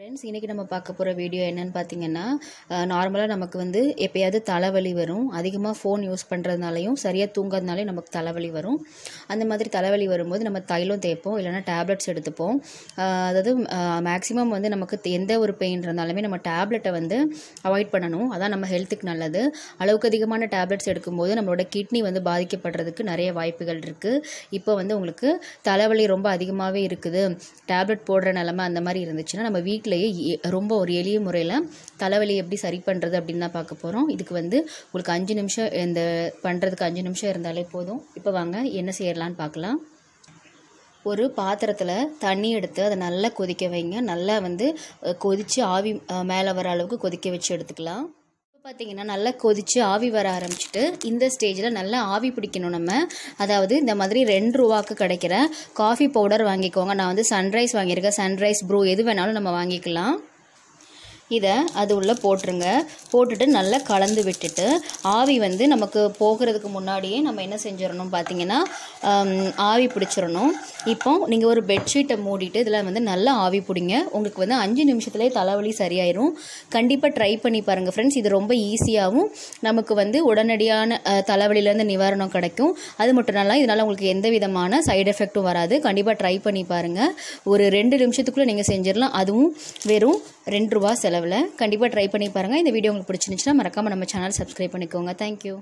Friends இன்றைக்கி நம்ம பார்க்க போகிற வீடியோ என்னன்னு பார்த்தீங்கன்னா நார்மலாக நமக்கு வந்து எப்போயாவது தலைவலி வரும். அதிகமாக ஃபோன் யூஸ் பண்ணுறதுனாலையும் சரியாக தூங்காதனாலையும் நமக்கு தலைவலி வரும். அந்த மாதிரி தலைவலி வரும்போது நம்ம தைலம் தேய்ப்போம் இல்லைனா டேப்லெட்ஸ் எடுத்துப்போம். அதாவது மேக்ஸிமம் வந்து நமக்கு எந்த ஒரு பெயின் இருந்தாலுமே நம்ம டேப்லெட்டை வந்து அவாய்ட் பண்ணணும். அதான் நம்ம ஹெல்த்துக்கு நல்லது. அளவுக்கு அதிகமான டேப்லெட்ஸ் எடுக்கும்போது நம்மளோட கிட்னி வந்து பாதிக்கப்படுறதுக்கு நிறைய வாய்ப்புகள் இருக்குது இப்போ வந்து உங்களுக்கு தலைவலி ரொம்ப அதிகமாகவே இருக்குது. டேப்லெட் போடுற நிலமை அந்த மாதிரி இருந்துச்சுன்னா நம்ம வீட்டில் வீட்டிலேயே ரொம்ப ஒரு எளிய முறையில் தலைவலி எப்படி சரி பண்ணுறது அப்படின்னு தான் பார்க்க போகிறோம் இதுக்கு வந்து உங்களுக்கு அஞ்சு நிமிஷம் இந்த பண்ணுறதுக்கு அஞ்சு நிமிஷம் இருந்தாலே போதும். இப்போ வாங்க என்ன செய்யலான்னு பார்க்கலாம். ஒரு பாத்திரத்தில் தண்ணி எடுத்து அதை நல்லா கொதிக்க வைங்க. நல்லா வந்து கொதித்து ஆவி மேலே வர அளவுக்கு கொதிக்க வச்சு எடுத்துக்கலாம். பார்த்தீங்கன்னா நல்லா கொதித்து ஆவி வர ஆரம்பிச்சிட்டு இந்த ஸ்டேஜில் நல்லா ஆவி பிடிக்கணும் நம்ம. அதாவது இந்த மாதிரி ரெண்டு ரூபாக்கு கிடைக்கிற காஃபி பவுடர் வாங்கிக்கோங்க. நான் வந்து சன்ரைஸ் வாங்கியிருக்கேன். சன்ரைஸ் ப்ரூ எது வேணாலும் நம்ம வாங்கிக்கலாம். இதை அது உள்ளே போட்டுருங்க. போட்டுட்டு நல்லா கலந்து விட்டுட்டு ஆவி வந்து நமக்கு போகிறதுக்கு முன்னாடியே நம்ம என்ன செஞ்சிடணும் பார்த்தீங்கன்னா ஆவி பிடிச்சிடணும். இப்போ நீங்கள் ஒரு பெட்ஷீட்டை மூடிட்டு இதில் வந்து நல்லா ஆவி பிடிங்க. உங்களுக்கு வந்து அஞ்சு நிமிஷத்துலேயே தலைவலி சரியாயிரும். கண்டிப்பாக ட்ரை பண்ணி பாருங்கள் ஃப்ரெண்ட்ஸ் இது ரொம்ப ஈஸியாகவும் நமக்கு வந்து உடனடியான தலைவலியிலேருந்து நிவாரணம் கிடைக்கும். அது மட்டும் நல்லா இதனால் உங்களுக்கு எந்த விதமான சைடு எஃபெக்ட்டும் வராது. கண்டிப்பாக ட்ரை பண்ணி பாருங்கள் ஒரு ரெண்டு நிமிஷத்துக்குள்ளே நீங்கள் செஞ்சிடலாம். அதுவும் வெறும் ரெண்டு ரூபா செலவில் கண்டிப்பாக ட்ரை பண்ணி பாருங்கள் இந்த வீடியோ உங்களுக்கு பிடிச்சிருந்துச்சுன்னா மறக்காமல் நம்ம சேனல் சப்ஸ்கிரைப் பண்ணிக்கோங்க. தேங்க்யூ